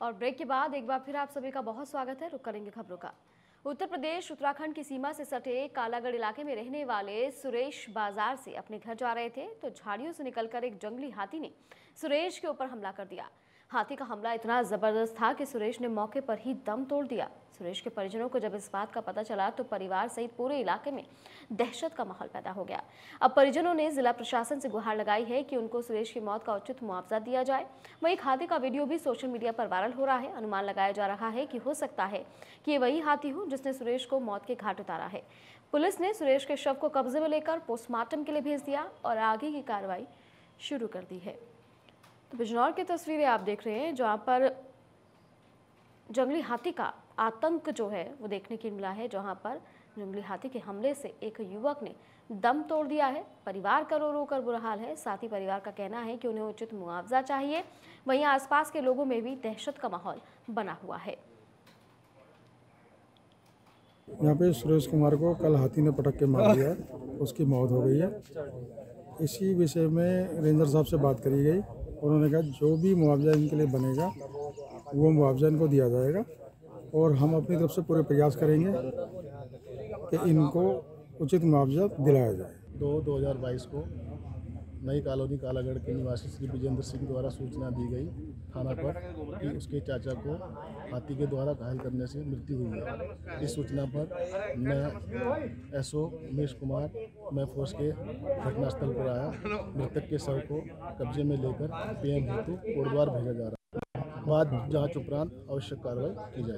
और ब्रेक के बाद एक बार फिर आप सभी का बहुत स्वागत है। रुक करेंगे खबरों का। उत्तर प्रदेश, उत्तराखंड की सीमा से सटे कालागढ़ इलाके में रहने वाले सुरेश बाज़ार से अपने घर जा रहे थे तो झाड़ियों से निकलकर एक जंगली हाथी ने सुरेश के ऊपर हमला कर दिया। हाथी का हमला इतना ज़बरदस्त था कि सुरेश ने मौके पर ही दम तोड़ दिया। सुरेश के परिजनों को जब इस बात का पता चला तो परिवार सहित पूरे इलाके में दहशत का माहौल पैदा हो गया। अब परिजनों ने जिला प्रशासन से गुहार लगाई है कि उनको सुरेश की मौत का उचित मुआवजा दिया जाए। वहीं हाथी का वीडियो भी सोशल मीडिया पर वायरल हो रहा है। अनुमान लगाया जा रहा है कि हो सकता है कि ये वही हाथी हो जिसने सुरेश को मौत के घाट उतारा है। पुलिस ने सुरेश के शव को कब्जे में लेकर पोस्टमार्टम के लिए भेज दिया और आगे की कार्रवाई शुरू कर दी है। तो बिजनौर की तस्वीरें आप देख रहे हैं, जहाँ पर जंगली हाथी का आतंक जो है, वो देखने को मिला है, जहाँ पर जंगली हाथी के हमले से एक युवक ने दम तोड़ दिया है। परिवार का रो रो कर बुरा हाल है। साथ ही परिवार का कहना है कि उन्हें उचित मुआवजा चाहिए। वहीं आसपास के लोगों में भी दहशत का माहौल बना हुआ है। यहाँ पे सुरेश कुमार को कल हाथी ने पटक के मार दिया। उसकी मौत हो गई है। इसी विषय में रेंजर साहब से बात करी गई। उन्होंने कहा, जो भी मुआवजा इनके लिए बनेगा, वो मुआवजा इनको दिया जाएगा और हम अपनी तरफ़ से पूरे प्रयास करेंगे कि इनको उचित मुआवजा दिलाया जाए। दो 2022 को नई कॉलोनी कालागढ़ के निवासी श्री विजेंद्र सिंह द्वारा सूचना दी गई थाना पर कि उसके चाचा को हाथी के द्वारा घायल करने से मृत्यु हुई है। इस सूचना पर मैं एसओ उमेश कुमार, मैं फोर्स के घटनास्थल पर आया। मृतक के शव को कब्जे में लेकर पीएम हेतु कोटद्वार भेजा जा रहा है। बाद जाँच उपरांत आवश्यक कार्रवाई की जाए